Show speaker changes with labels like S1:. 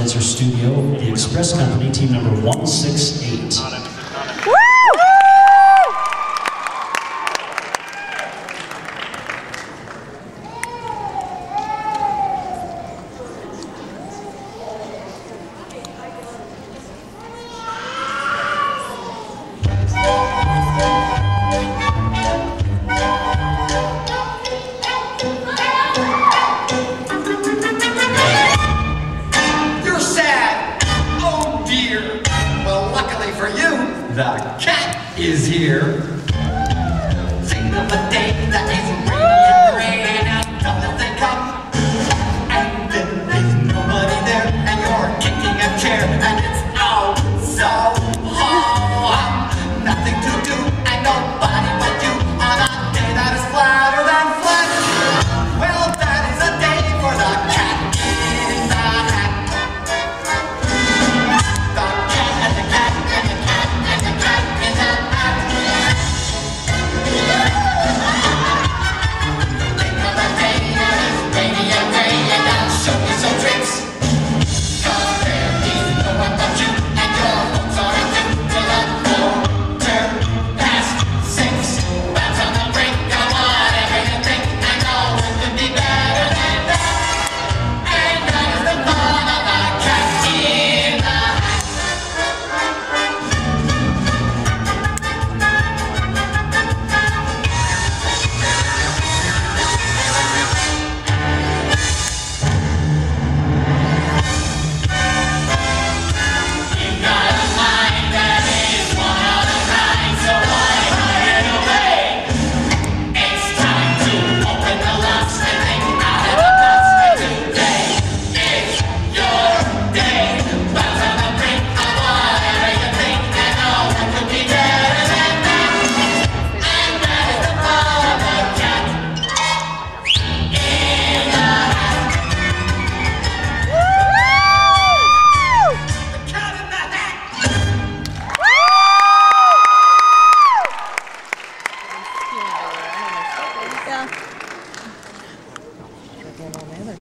S1: Dancer Studio, the Express Company, team number 168.
S2: Luckily for you, the cat is here. Yeah.